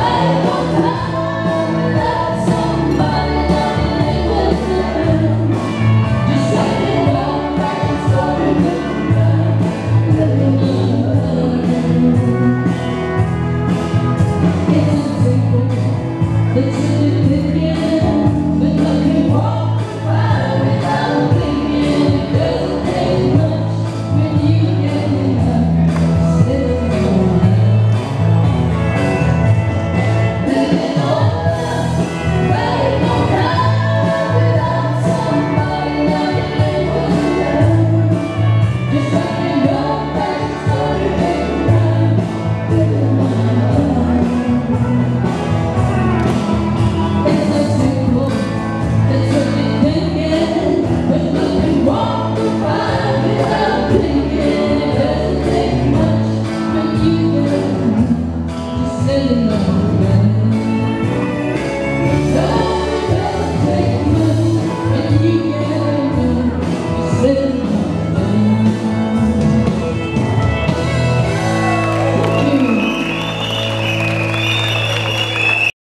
네.